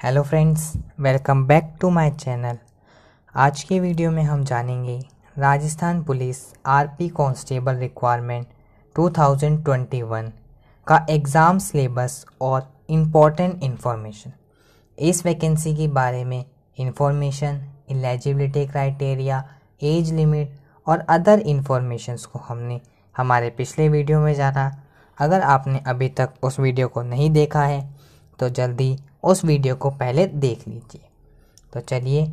Hello friends welcome back to my channel आज के video में हम जानेंगे Rajasthan police R P constable requirement 2021 का एग्ज़ाम सिलेबस और इंपॉर्टेंट इन्फॉर्मेशन इस वैकेंसी के बारे में information eligibility criteria age limit और अदर इन्फॉर्मेशंस को हमने हमारे पिछले वीडियो में जाना। अगर आपने अभी तक उस वीडियो को नहीं देखा है तो जल्दी उस वीडियो को पहले देख लीजिए। तो चलिए,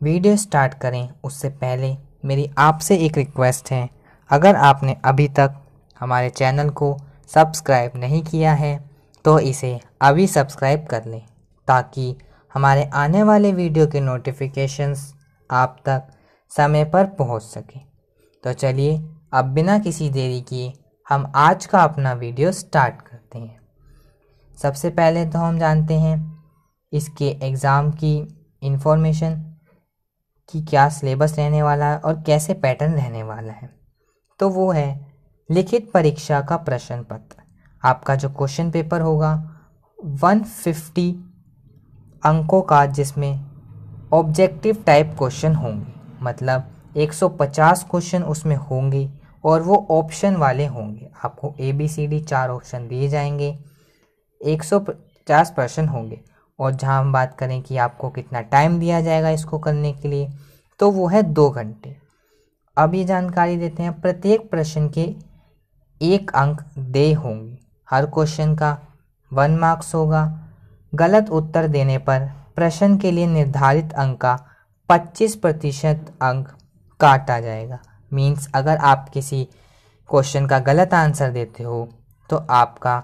वीडियो स्टार्ट करें। उससे पहले मेरी आपसे एक रिक्वेस्ट है। अगर आपने अभी तक हमारे चैनल को सब्सक्राइब नहीं किया है तो इसे अभी सब्सक्राइब कर लें, ताकि हमारे आने वाले वीडियो के नोटिफिकेशंस आप तक समय पर पहुँच सके। तो चलिए अब बिना किसी देरी किए हम आज का अपना वीडियो स्टार्ट करते हैं। सबसे पहले तो हम जानते हैं इसके एग्ज़ाम की इंफॉर्मेशन कि क्या सिलेबस रहने वाला है और कैसे पैटर्न रहने वाला है। तो वो है लिखित परीक्षा का प्रश्न पत्र। आपका जो क्वेश्चन पेपर होगा 150 अंकों का जिसमें ऑब्जेक्टिव टाइप क्वेश्चन होंगे मतलब 150 क्वेश्चन उसमें होंगे और वो ऑप्शन वाले होंगे। आपको ए बी सी डी चार ऑप्शन दिए जाएँगे। 150 पर्सन होंगे। और जहाँ हम बात करें कि आपको कितना टाइम दिया जाएगा इसको करने के लिए तो वो है दो घंटे। अब ये जानकारी देते हैं, प्रत्येक प्रश्न के एक अंक दे होंगे। हर क्वेश्चन का वन मार्क्स होगा। गलत उत्तर देने पर प्रश्न के लिए निर्धारित अंक का 25 प्रतिशत अंक काटा जाएगा। मीन्स अगर आप किसी क्वेश्चन का गलत आंसर देते हो तो आपका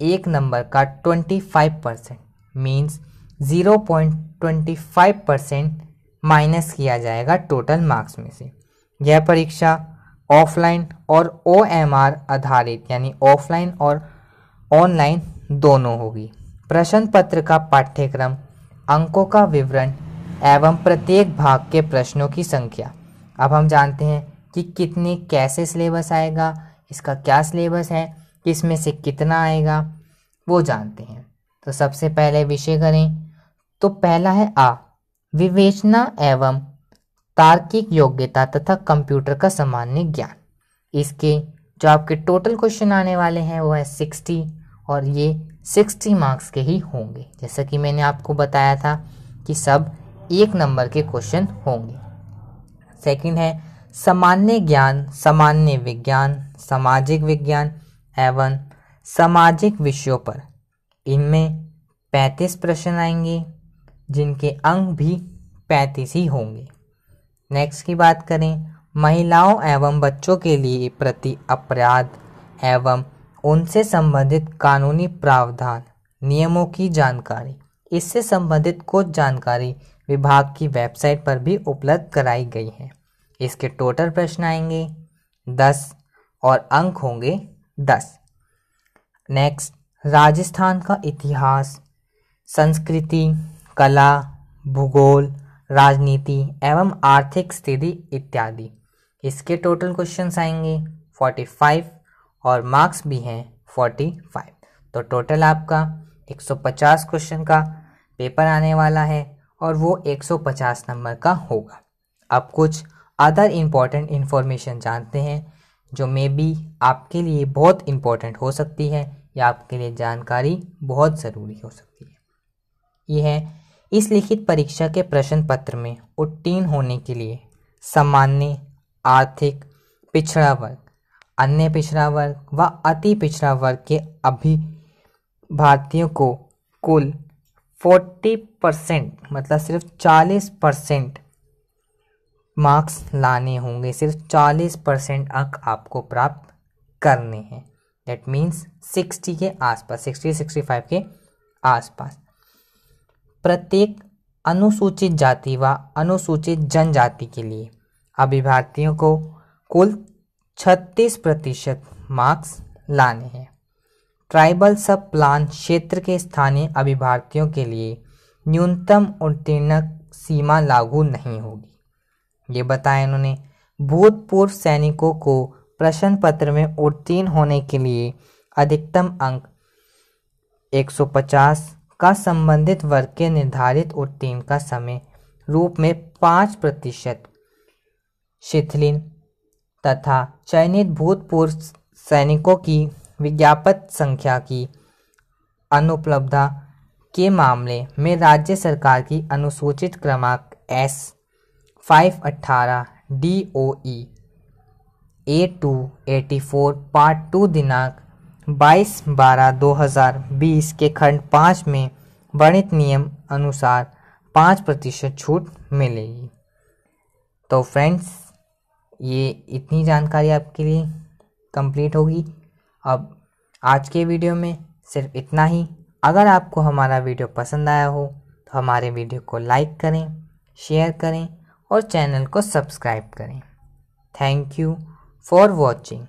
एक नंबर का 25 percent means zero point twenty five percent minus किया जाएगा टोटल मार्क्स में से। यह परीक्षा ऑफलाइन और ओ एम आर आधारित, यानी ऑफलाइन और ऑनलाइन दोनों होगी। प्रश्न पत्र का पाठ्यक्रम, अंकों का विवरण एवं प्रत्येक भाग के प्रश्नों की संख्या। अब हम जानते हैं कि कितने, कैसे सिलेबस आएगा, इसका क्या सिलेबस है, किसमें से कितना आएगा, वो जानते हैं। तो सबसे पहले विषय करें। तो पहला है आ, विवेचना एवं तार्किक योग्यता तथा कंप्यूटर का सामान्य ज्ञान। इसके जो आपके टोटल क्वेश्चन आने वाले हैं, वो है सिक्सटी, और ये सिक्सटी मार्क्स के ही होंगे। जैसा कि मैंने आपको बताया था कि सब एक नंबर के क्वेश्चन होंगे। सेकंड है सामान्य ज्ञान, सामान्य विज्ञान, सामाजिक विज्ञान एवं सामाजिक विषयों पर। इनमें पैंतीस प्रश्न आएँगे, जिनके अंक भी पैंतीस ही होंगे। नेक्स्ट की बात करें, महिलाओं एवं बच्चों के लिए प्रति अपराध एवं उनसे संबंधित कानूनी प्रावधान, नियमों की जानकारी। इससे संबंधित कुछ जानकारी विभाग की वेबसाइट पर भी उपलब्ध कराई गई है। इसके टोटल प्रश्न आएँगे दस और अंक होंगे दस। नेक्स्ट राजस्थान का इतिहास, संस्कृति, कला, भूगोल, राजनीति एवं आर्थिक स्थिति इत्यादि। इसके टोटल क्वेश्चंस आएँगे 45 और मार्क्स भी हैं 45 तो टोटल आपका 150 क्वेश्चन का पेपर आने वाला है और वो 150 नंबर का होगा। अब कुछ अदर इंपॉर्टेंट इन्फॉर्मेशन जानते हैं, जो मे बी आपके लिए बहुत इम्पोर्टेंट हो सकती है या आपके लिए जानकारी बहुत ज़रूरी हो सकती है। यह है, इस लिखित परीक्षा के प्रश्न पत्र में उत्तीर्ण होने के लिए सामान्य, आर्थिक, पिछड़ा वर्ग, अन्य पिछड़ा वर्ग व अति पिछड़ा वर्ग के अभी भारतीयों को कुल 40 परसेंट मतलब सिर्फ़ 40 परसेंट मार्क्स लाने होंगे। सिर्फ़ 40 परसेंट अंक आपको प्राप्त करने हैं। दैट मीन्स सिक्सटी के आसपास, सिक्सटी सिक्सटी फाइव के आसपास। प्रत्येक अनुसूचित जाति व अनुसूचित जनजाति के लिए अभिभार्थियों को कुल छत्तीस प्रतिशत मार्क्स लाने हैं। ट्राइबल सब प्लान क्षेत्र के स्थानीय अभिभार्थियों के लिए न्यूनतम उत्तीर्ण सीमा लागू नहीं होगी। ये बताया इन्होंने, भूतपूर्व सैनिकों को प्रश्न पत्र में उत्तीर्ण होने के लिए अधिकतम अंक 150 का संबंधित वर्ग के निर्धारित उत्तीर्ण का समय रूप में पाँच प्रतिशत शिथिलिन तथा चयनित भूतपूर्व सैनिकों की विज्ञापन संख्या की अनुपलब्धता के मामले में राज्य सरकार की अनुसूचित क्रमांक एस फाइव अट्ठारह D O E A two eighty four part two दिनांक बाईस बारह दो हज़ार बीस के खंड पाँच में वर्णित नियम अनुसार पाँच प्रतिशत छूट मिलेगी। तो फ्रेंड्स, ये इतनी जानकारी आपके लिए कंप्लीट होगी। अब आज के वीडियो में सिर्फ़ इतना ही। अगर आपको हमारा वीडियो पसंद आया हो तो हमारे वीडियो को लाइक करें, शेयर करें और चैनल को सब्सक्राइब करें। Thank you for watching